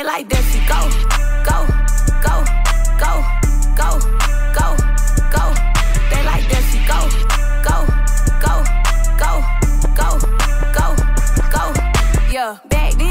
They like that she go, go, go, go, go, go, go. They like that she go, go, go, go, go, go, go. Yeah, back then